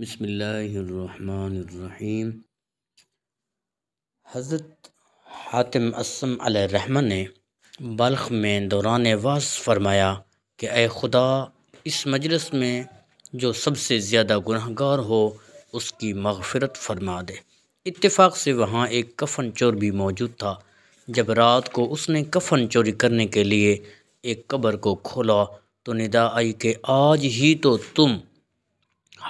بسم اللہ الرحمن الرحیم۔ حضرت حاتم اسم علیہ الرحمن نے بلخ میں دوران واس فرمایا کہ اے خدا، اس مجلس میں جو سب سے زیادہ گناہ گار ہو، اس کی مغفرت فرما دے۔ اتفاق سے وہاں ایک کفن چور بھی موجود تھا۔ جب رات کو اس نے کفن چوری کرنے کے لیے ایک قبر کو کھولا تو ندا آئی کہ آج ہی تو تم